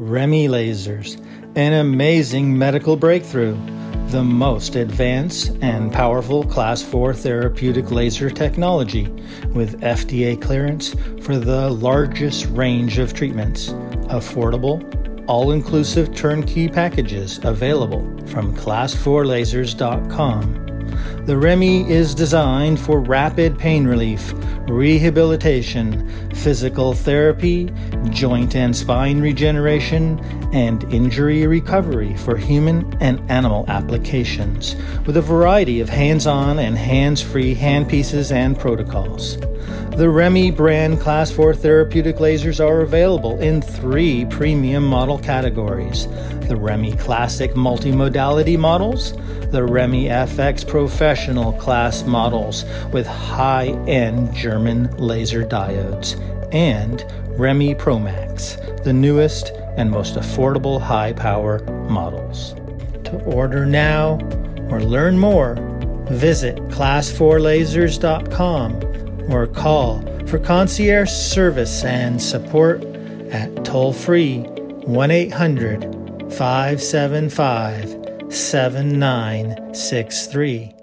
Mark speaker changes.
Speaker 1: Remy Lasers, an amazing medical breakthrough, the most advanced and powerful Class 4 therapeutic laser technology with FDA clearance for the largest range of treatments, affordable, all inclusive turnkey packages available from class4lasers.com. The Remy is designed for rapid pain relief, rehabilitation, physical therapy, joint and spine regeneration, and injury recovery for human and animal applications, with a variety of hands on and hands free handpieces and protocols. The Remy brand Class 4 therapeutic lasers are available in three premium model categories the Remy Classic multimodality models, the Remy FX Professional class models with high end German laser diodes, and Remy Promax, the newest and most affordable high power models. To order now or learn more, visit class4lasers.com or call for concierge service and support at toll free 1 800 575 7963.